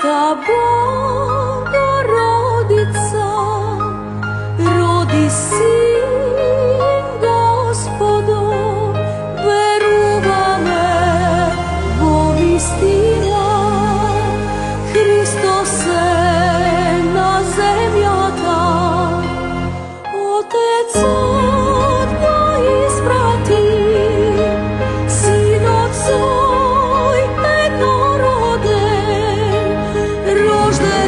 Sveta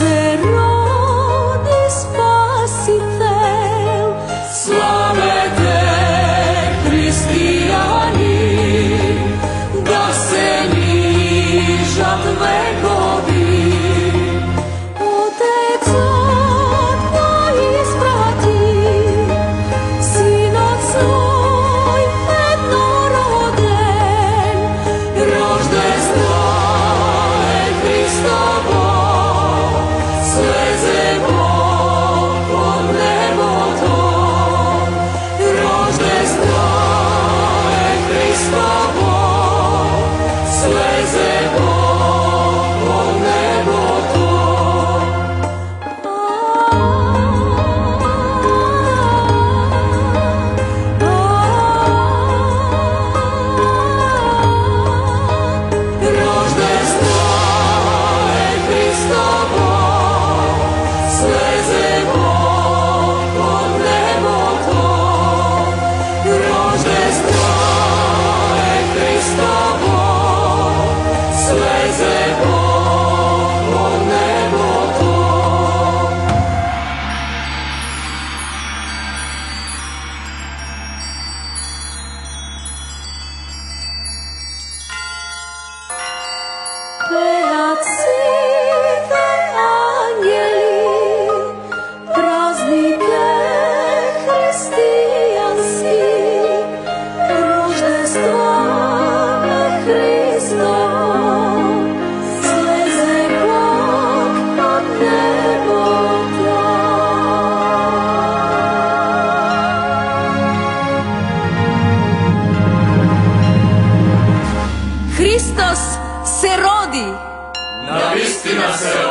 ni se rodi. Slavete hrišćani, da se. de.